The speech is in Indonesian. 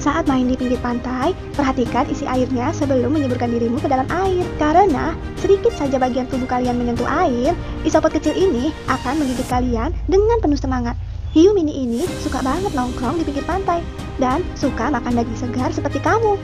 Saat main di pinggir pantai, perhatikan isi airnya sebelum menyeburkan dirimu ke dalam air. Karena sedikit saja bagian tubuh kalian menyentuh air, isopod kecil ini akan menggigit kalian dengan penuh semangat. Hiu mini ini suka banget nongkrong di pinggir pantai dan suka makan daging segar seperti kamu.